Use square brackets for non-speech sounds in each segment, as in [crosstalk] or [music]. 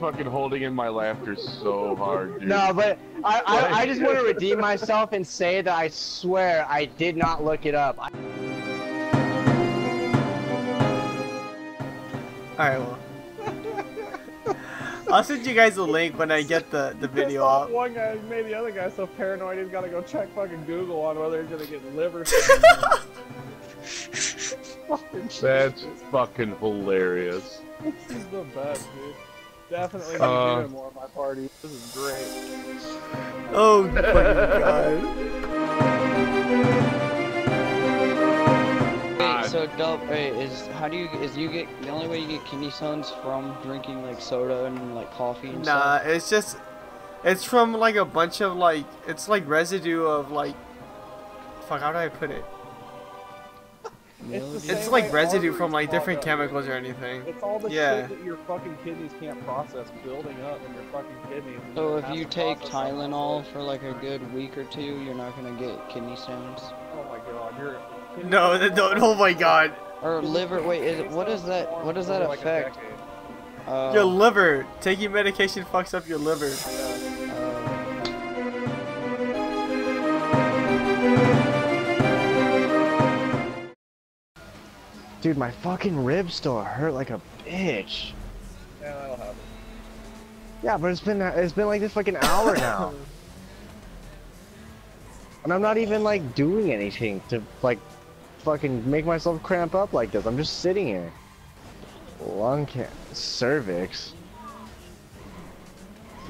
was fucking holding in my laughter so hard, dude. No, but I, I, I just want to redeem myself and say that I swear I did not look it up. I- Alright, well. I'll send you guys a link when I get the, the video Pissed off up. One guy made the other guy so paranoid he's gotta go check fucking Google on whether he's gonna get liver. [laughs] fucking That's fucking hilarious. This is the best, dude. Definitely need Uh, to more at my party. This is great. Oh my god. Wait, so Dub, wait, is how do you is you get the only way you get kidney stones from drinking like soda and like coffee and Nah, stuff? it's just it's from like a bunch of like it's like residue of like fuck how do I put it? It's, It's like residue from like different chemicals or anything. It's all the Yeah. shit that your fucking kidneys can't process building up in your fucking kidneys. and So it if you take process all that Tylenol shit. for like a good week or two, you're not gonna get kidney stones. Oh my god, you're. kidney No, stones no, are- oh my god. Or liver. Wait, is it, what does that? What does that over like affect? Uh, Your liver. Taking medication fucks up your liver. Dude, my fucking ribs still hurt like a bitch. Yeah, that'll happen. Yeah, but it's been it's been like this for like an hour now. [laughs] and I'm not even like doing anything to like fucking make myself cramp up like this. I'm just sitting here. Lung can cervix.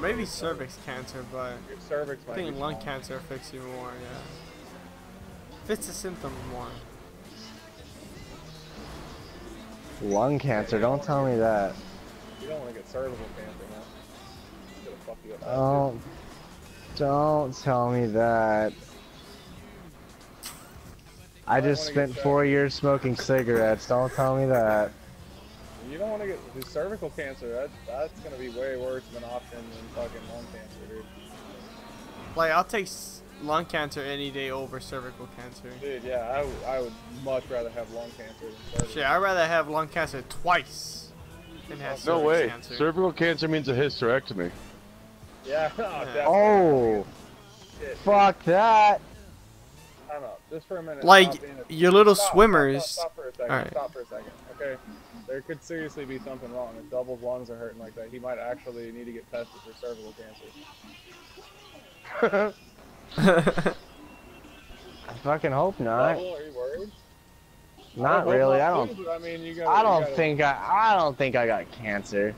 Maybe cervix cancer, but Your cervix I think lung cancer affects you more, yeah. Fits the symptoms more. Lung cancer, don't tell me that. You don't want to get cervical cancer, man. Gonna fuck you up. bad, Don't don't tell me that. I just spent four years smoking cigarettes. Don't tell me that. You don't want to get the cervical cancer. That that's gonna be way worse of an option than fucking lung cancer, dude. Like, I'll take s- lung cancer any day over cervical cancer. Dude, yeah, I, w- I would much rather have lung cancer than cervical. Shit, I'd rather have lung cancer twice than have No way. cancer. Cervical cancer means a hysterectomy. Yeah, [laughs] oh, no. Oh, Shit, dude. fuck that. Time out. Just for a minute. Like, a- your little stop, stop, swimmers. Stop, stop, for a second. Alright. Stop for a second. Okay. There could seriously be something wrong. If Double's lungs are hurting like that, he might actually need to get tested for cervical cancer. [laughs] [laughs] I fucking hope not. Double, are you worried? Not hope really. I don't. too, I mean, you gotta, I don't gotta- think I. I don't think I got cancer.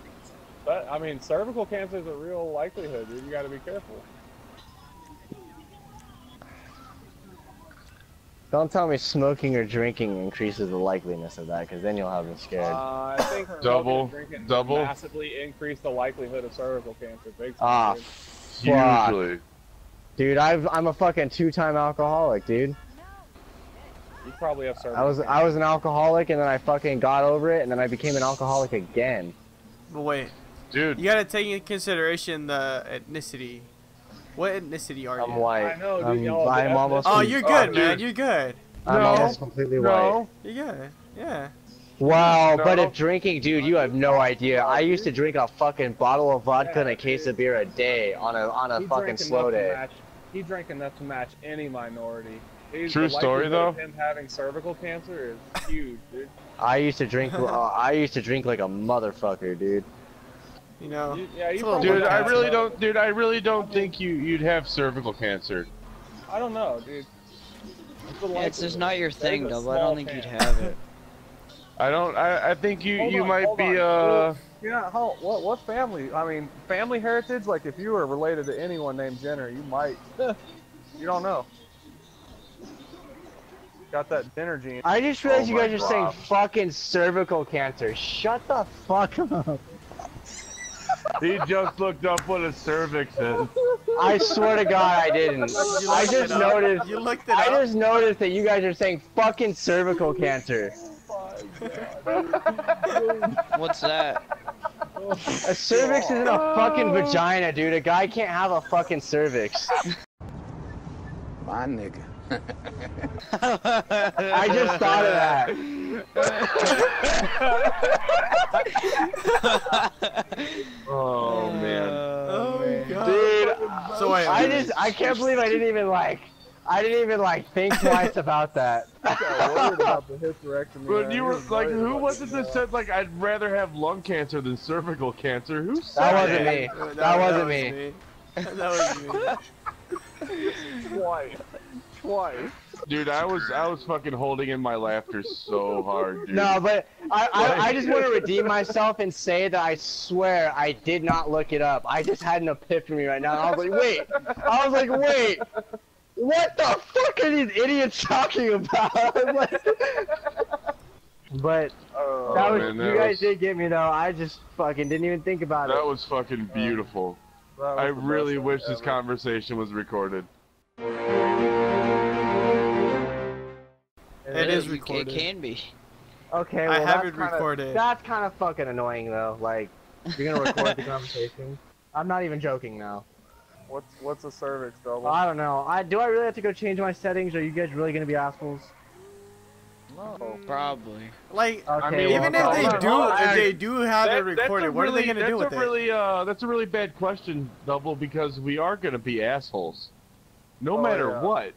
But I mean, cervical cancer is a real likelihood, dude. You got to be careful. Don't tell me smoking or drinking increases the likeliness of that, because then you'll have me scared. Uh, I think Double, drinking double. massively increase the likelihood of cervical cancer. Big time, Ah, dude. Fuck. Usually. Dude, I've, I'm a fucking two-time alcoholic, dude. You probably have cervical. I was I was an alcoholic, and then I fucking got over it, and then I became an alcoholic again. but wait, Dude, you gotta take into consideration the ethnicity. What ethnicity are I'm you? white. I know, dude, I'm, I'm almost. Oh, you're Oh, good, man. You're good. I'm No, almost completely white. no. You're good. Yeah. Wow, but if drinking, dude, you have no idea. I used to drink a fucking bottle of vodka and a case of beer a day on a on a He fucking slow day. match- He drank enough to match any minority. He's, True story, though. Him having cervical cancer is huge, dude. I used to drink. [laughs] uh, I used to drink like a motherfucker, dude. You know. You, yeah, you probably dude, I really that. don't. Dude, I really don't think you you'd have cervical cancer. I don't know, dude. It's, the yeah, it's just not your thing, a though. I don't think you'd have it. I don't. I, I think you Hold you on, might be on. uh. Well, Yeah, how, what what family? I mean, family heritage. Like, if you were related to anyone named Jenner, you might. [laughs] you don't know. Got that dinner gene. I just realized Oh you my guys are saying fucking cervical cancer. Shut the fuck up. [laughs] He just looked up what a cervix is. I swear to God, I didn't. I just noticed. You looked it I up. just noticed that you guys are saying fucking cervical cancer. [laughs] Oh What's that? A cervix isn't a fucking vagina, dude. A guy can't have a fucking cervix. My nigga. I just thought of that. [laughs] Oh man. Oh, oh my god. Dude, So wait, I just I can't believe I didn't even like I didn't even like think [laughs] twice about that. [laughs] I about the. But you were was like, who was it that. that said like I'd rather have lung cancer than cervical cancer? Who said That wasn't that? me. That, That wasn't was me. That was me. Twice. Twice. Dude, I was I was fucking holding in my laughter so hard, dude. No, but I, I, I just want to [laughs] redeem myself and say that I swear I did not look it up. I just had an epiphany right now. I was like, wait. I was like, wait. What the fuck are these idiots talking about? [laughs] but Uh, that was man, that you guys was- did get me though. I just fucking didn't even think about That it. That was fucking beautiful. that was I really thing wish this conversation was recorded. It is you- recorded. It can be. Okay, I well, have that's it kinda- recorded. That's kind of fucking annoying though. Like, you're gonna record the conversation. [laughs] I'm not even joking now. What's what's a cervix double? I don't know. I do I really have to go change my settings? Are you guys really gonna be assholes? no. Probably. Like, Okay, mean, even well, if they do, hold on. if they do have it That- that's a recorded, what are they gonna do with that's a it? really, uh, that's a really bad question, Double, because we are gonna be assholes, no Oh, matter yeah. what.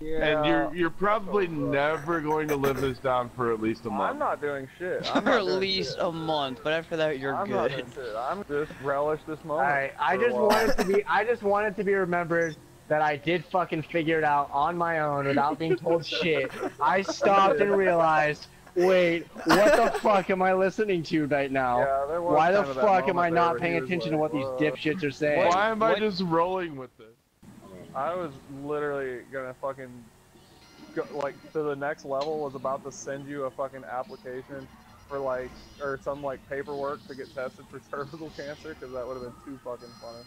Yeah. And you're you're probably Oh, never going to live this down for at least a month. I'm not doing shit. [laughs] I'm For at least shit. a month, but after that, you're I'm not good. doing shit. I'm just relish this moment. Alright, I just while. wanted to be I just wanted to be remembered that I did fucking figure it out on my own without being told [laughs] shit. I stopped and realized, wait, what the [laughs] fuck am I listening to right now? Yeah, Why the kind of that fuck am I not paying he was attention to like, what these dipshits are saying? Why am I What- just rolling with this? I was literally gonna fucking go, like to the next level was about to send you a fucking application for like or some like paperwork to get tested for [laughs] cervical cancer because that would have been too fucking funny.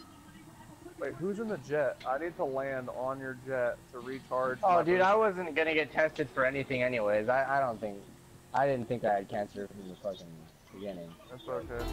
Wait, who's in the jet? I need to land on your jet to recharge. Oh, dude. I wasn't gonna get tested for anything anyways. I, I don't think, I didn't think I had cancer from the fucking beginning. It's okay.